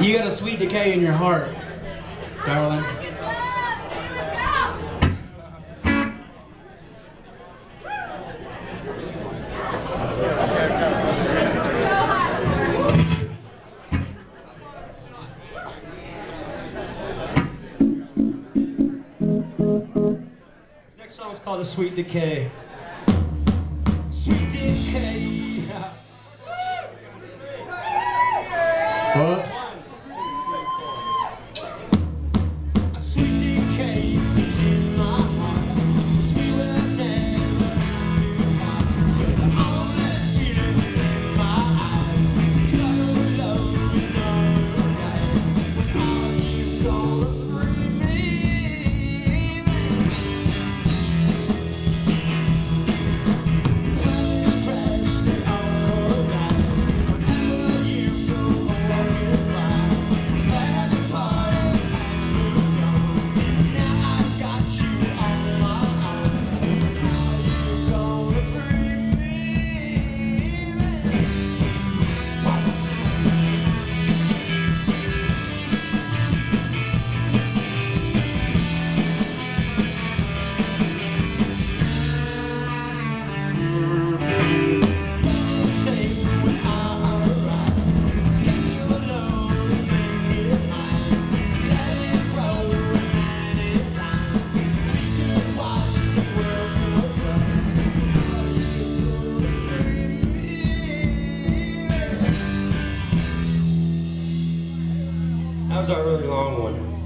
You got a sweet decay in your heart, darling. Next song is called A Sweet Decay. Sweet Decay. Whoops. was I really long one.